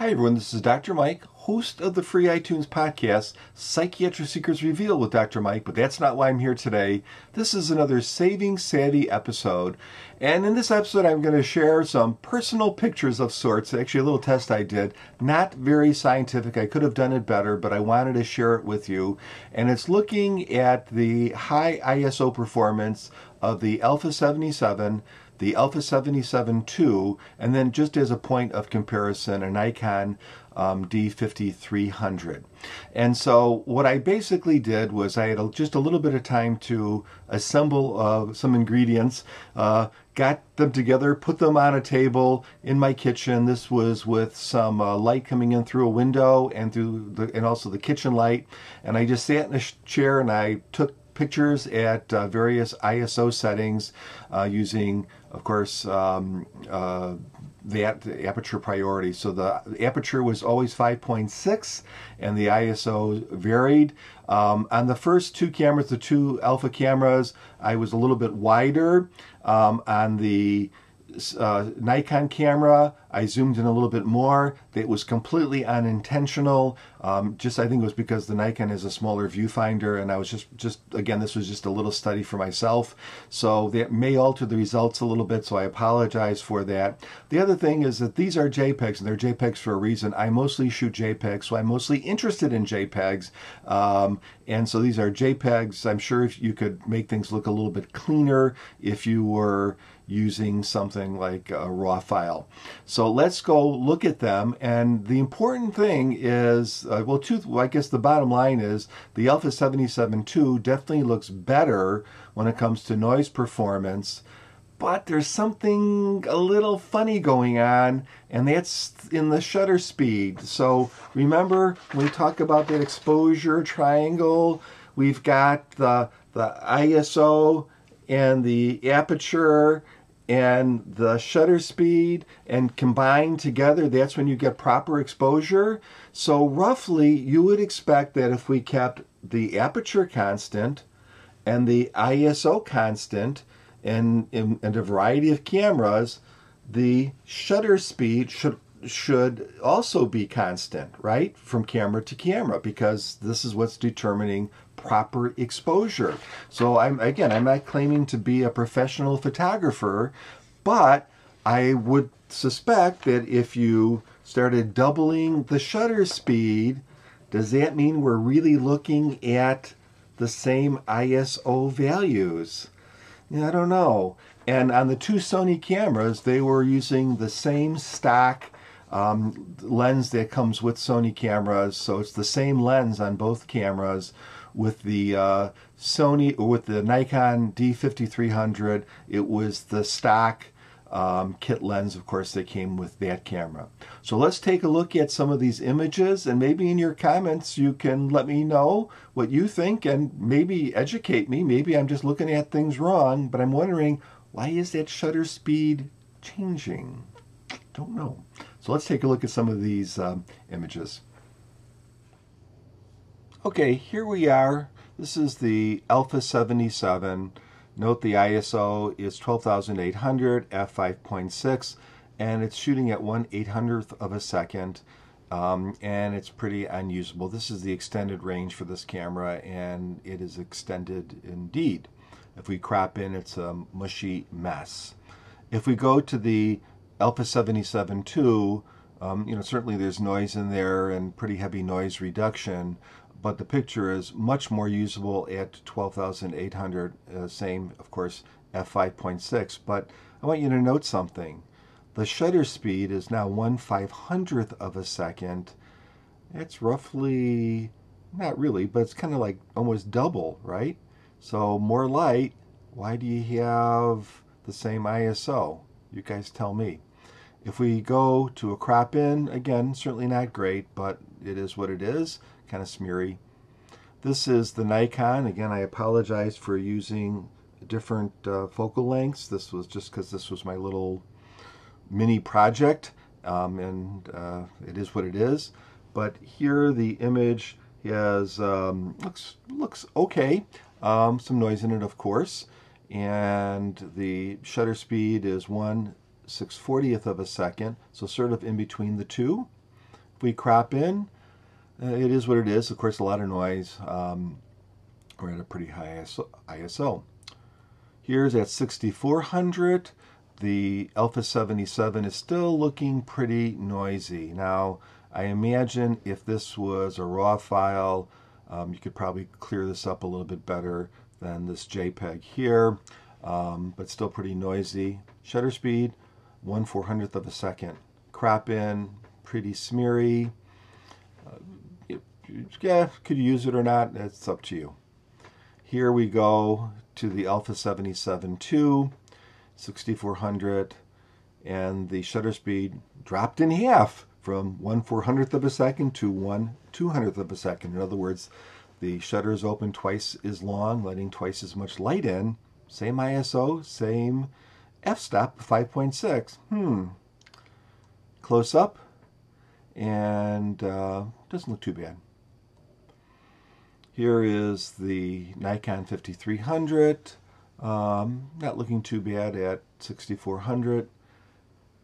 Hi, everyone. This is Dr. Mike, host of the free iTunes podcast, Psychiatric Secrets Revealed with Dr. Mike, but that's not why I'm here today. This is another Saving Savvy episode. And in this episode, I'm going to share some personal pictures of sorts. Actually, a little test I did. Not very scientific. I could have done it better, but I wanted to share it with you. And it's looking at the high ISO performance of the Alpha 77 the Alpha 77 II, and then just as a point of comparison, a Nikon um, D5300. And so what I basically did was I had a, just a little bit of time to assemble uh, some ingredients, uh, got them together, put them on a table in my kitchen. This was with some uh, light coming in through a window and through the, and also the kitchen light. And I just sat in a chair and I took pictures at uh, various ISO settings uh, using, of course, um, uh, the, aperture priority. So the aperture was always 5.6 and the ISO varied. Um, on the first two cameras, the two alpha cameras, I was a little bit wider. Um, on the uh, Nikon camera. I zoomed in a little bit more. It was completely unintentional. Um, just I think it was because the Nikon is a smaller viewfinder, and I was just just again this was just a little study for myself. So that may alter the results a little bit. So I apologize for that. The other thing is that these are JPEGs, and they're JPEGs for a reason. I mostly shoot JPEGs, so I'm mostly interested in JPEGs. Um, and so these are JPEGs. I'm sure if you could make things look a little bit cleaner if you were using something like a raw file. So let's go look at them. And the important thing is, uh, well, two, I guess the bottom line is the Alpha 77 II definitely looks better when it comes to noise performance. But there's something a little funny going on, and that's in the shutter speed. So remember, when we talk about that exposure triangle, we've got the, the ISO and the aperture and the shutter speed and combined together, that's when you get proper exposure. So roughly, you would expect that if we kept the aperture constant and the ISO constant and in, in a variety of cameras, the shutter speed should should also be constant, right? From camera to camera, because this is what's determining proper exposure. So I'm again, I'm not claiming to be a professional photographer, but I would suspect that if you started doubling the shutter speed, does that mean we're really looking at the same ISO values? I don't know. And on the two Sony cameras, they were using the same stock um, lens that comes with Sony cameras. So it's the same lens on both cameras with the uh, Sony with the Nikon D5300 it was the stock um, kit lens of course that came with that camera. So let's take a look at some of these images and maybe in your comments you can let me know what you think and maybe educate me. Maybe I'm just looking at things wrong but I'm wondering why is that shutter speed changing? Don't know so let's take a look at some of these um, images Okay, here we are. This is the Alpha 77. Note the ISO is 12800 f5.6 and it's shooting at 1 800th of a second um, and it's pretty unusable. This is the extended range for this camera and it is extended indeed. If we crop in, it's a mushy mess. If we go to the Alpha 77 II, um, you know, certainly there's noise in there and pretty heavy noise reduction, but the picture is much more usable at 12,800, uh, same, of course, f5.6. But I want you to note something. The shutter speed is now 1 500th of a second. It's roughly, not really, but it's kind of like almost double, right? So more light, why do you have the same ISO? You guys tell me. If we go to a crop in, again, certainly not great, but it is what it is, kind of smeary. This is the Nikon. Again, I apologize for using different uh, focal lengths. This was just because this was my little mini project, um, and uh, it is what it is. But here the image has um, looks looks okay. Um, some noise in it, of course, and the shutter speed is one 640th of a second, so sort of in between the two. If we crop in, uh, it is what it is. Of course, a lot of noise. Um, we're at a pretty high ISO. Here's at 6400. The Alpha 77 is still looking pretty noisy. Now, I imagine if this was a RAW file, um, you could probably clear this up a little bit better than this JPEG here, um, but still pretty noisy. Shutter speed, 1 400th of a second. Crap in, pretty smeary. Uh, yeah, could you use it or not? It's up to you. Here we go to the Alpha 77 II, 6400, and the shutter speed dropped in half from 1 400th of a second to 1 200th of a second. In other words, the shutter is open twice as long, letting twice as much light in. Same ISO, same f-stop, 5.6. Hmm. Close up, and uh, doesn't look too bad. Here is the Nikon 5300. Um, not looking too bad at 6400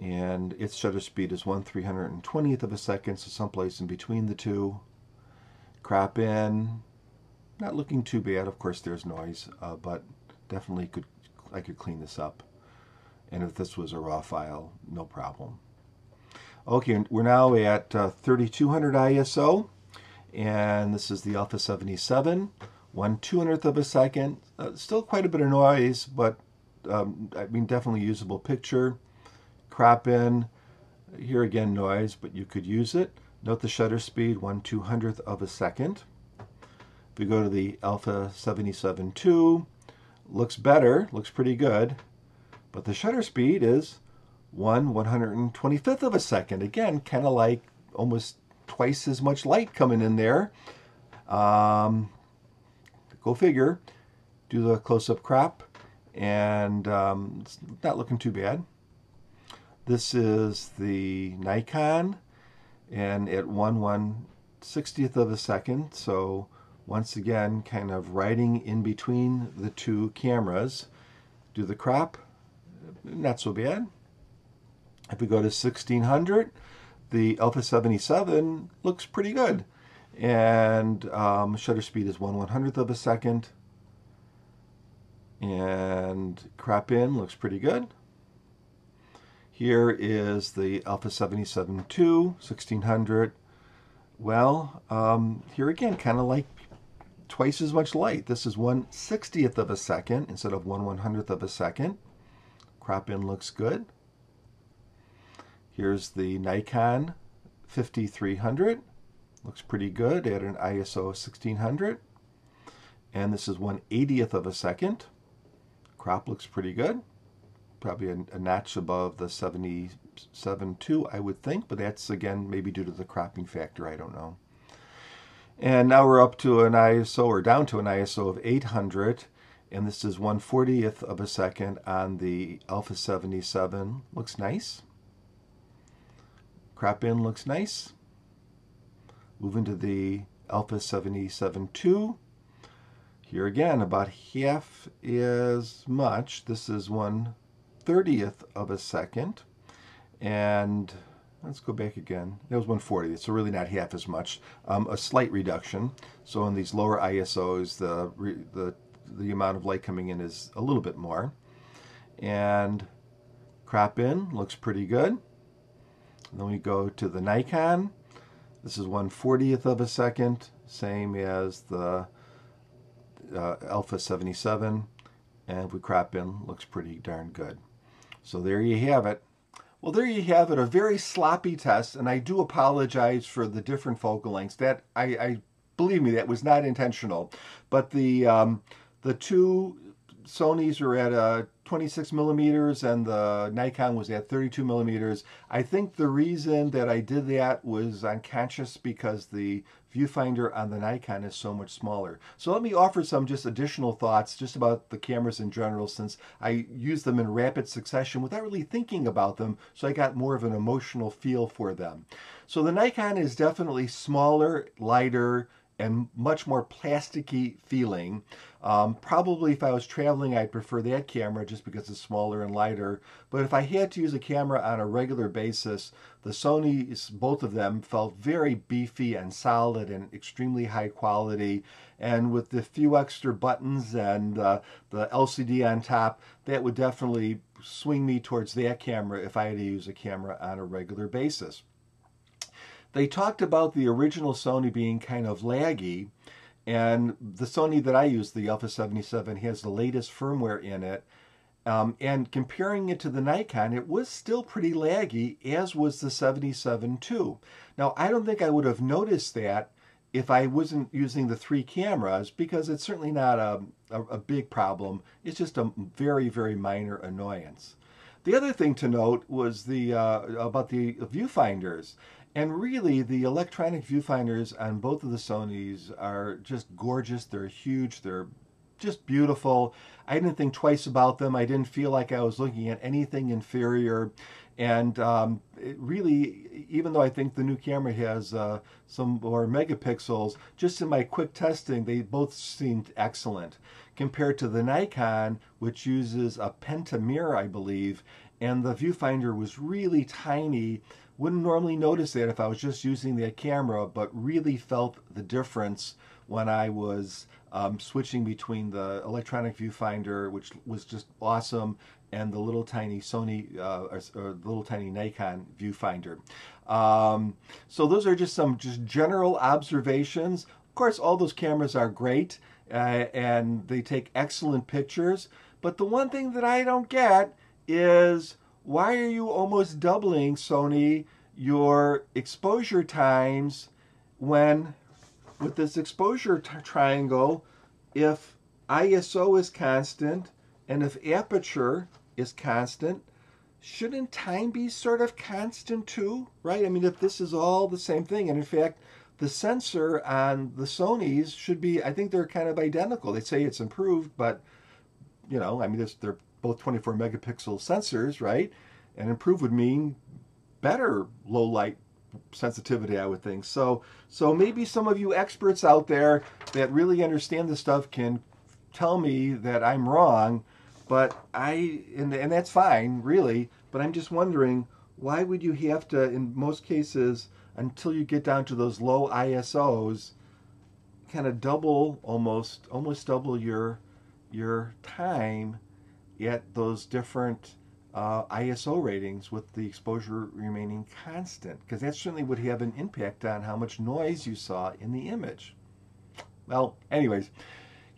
and its shutter speed is 1 320th of a second, so someplace in between the two. Crop in, not looking too bad. Of course, there's noise, uh, but definitely could I could clean this up. And if this was a raw file, no problem. Okay, we're now at uh, 3200 ISO, and this is the Alpha 77, 1 200th of a second. Uh, still quite a bit of noise, but um, I mean, definitely usable picture crop in. Here again noise, but you could use it. Note the shutter speed, 1 200th of a second. If we go to the Alpha 77 II, looks better, looks pretty good, but the shutter speed is 1 125th of a second. Again, kind of like almost twice as much light coming in there. Um, go figure. Do the close-up crop, and um, it's not looking too bad. This is the Nikon and at 1 1 60th of a second. So once again, kind of riding in between the two cameras. Do the crop, not so bad. If we go to 1600, the Alpha 77 looks pretty good. And um, shutter speed is 1 100th of a second. And crop in looks pretty good. Here is the Alpha 77 II, 1600. Well, um, here again, kind of like twice as much light. This is 1 60th of a second instead of 1 100th of a second. Crop in looks good. Here's the Nikon 5300. Looks pretty good at an ISO 1600. And this is 1 80th of a second. Crop looks pretty good probably a, a notch above the 77.2, I would think, but that's again maybe due to the cropping factor, I don't know. And now we're up to an ISO, or down to an ISO of 800, and this is 140th of a second on the Alpha 77. Looks nice. Crop in looks nice. Moving to the Alpha 77 II. Here again, about half as much. This is one 30th of a second. And let's go back again. That was 140. So really not half as much. Um, a slight reduction. So in these lower ISOs, the, the, the amount of light coming in is a little bit more. And crop in looks pretty good. And then we go to the Nikon. This is 140th of a second, same as the uh, Alpha 77. And if we crop in, looks pretty darn good. So there you have it. Well, there you have it, a very sloppy test, and I do apologize for the different focal lengths. That I, I believe me, that was not intentional. But the um, the two Sony's are at uh, 26 millimeters and the Nikon was at 32 millimeters. I think the reason that I did that was unconscious because the viewfinder on the Nikon is so much smaller. So let me offer some just additional thoughts just about the cameras in general since I use them in rapid succession without really thinking about them so I got more of an emotional feel for them. So the Nikon is definitely smaller, lighter, and much more plasticky feeling. Um, probably if I was traveling, I'd prefer that camera just because it's smaller and lighter. But if I had to use a camera on a regular basis, the Sony's, both of them, felt very beefy and solid and extremely high quality. And with the few extra buttons and uh, the LCD on top, that would definitely swing me towards that camera if I had to use a camera on a regular basis. They talked about the original Sony being kind of laggy, and the Sony that I use, the Alpha 77, has the latest firmware in it. Um, and comparing it to the Nikon, it was still pretty laggy, as was the 77 II. Now, I don't think I would have noticed that if I wasn't using the three cameras, because it's certainly not a, a, a big problem. It's just a very, very minor annoyance. The other thing to note was the uh, about the viewfinders. And really, the electronic viewfinders on both of the Sonys are just gorgeous. They're huge. They're just beautiful. I didn't think twice about them. I didn't feel like I was looking at anything inferior. And um, really, even though I think the new camera has uh, some more megapixels, just in my quick testing, they both seemed excellent compared to the Nikon, which uses a pentamirror, I believe, and the viewfinder was really tiny wouldn't normally notice that if I was just using that camera, but really felt the difference when I was um, switching between the electronic viewfinder, which was just awesome, and the little tiny Sony uh, or, or, the little tiny Nikon viewfinder. Um, so those are just some just general observations. Of course, all those cameras are great uh, and they take excellent pictures. But the one thing that I don't get is why are you almost doubling, Sony, your exposure times when, with this exposure triangle, if ISO is constant and if aperture is constant, shouldn't time be sort of constant too, right? I mean, if this is all the same thing, and in fact, the sensor on the Sony's should be, I think they're kind of identical. They say it's improved, but, you know, I mean, they're both 24 megapixel sensors, right? And improve would mean better low light sensitivity, I would think. So, so maybe some of you experts out there that really understand this stuff can tell me that I'm wrong, but I, and, and that's fine, really, but I'm just wondering, why would you have to, in most cases, until you get down to those low ISOs, kind of double, almost, almost double your, your time at those different uh, ISO ratings with the exposure remaining constant, because that certainly would have an impact on how much noise you saw in the image. Well, anyways,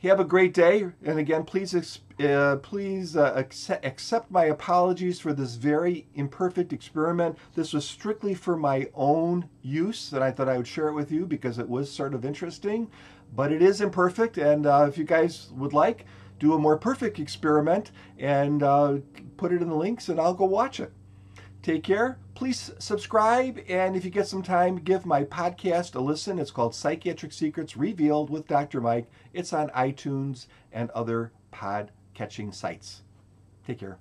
have a great day, and again, please uh, please uh, accept, accept my apologies for this very imperfect experiment. This was strictly for my own use, and I thought I would share it with you because it was sort of interesting, but it is imperfect, and uh, if you guys would like, do a more perfect experiment and uh, put it in the links and I'll go watch it. Take care. Please subscribe. And if you get some time, give my podcast a listen. It's called Psychiatric Secrets Revealed with Dr. Mike. It's on iTunes and other pod catching sites. Take care.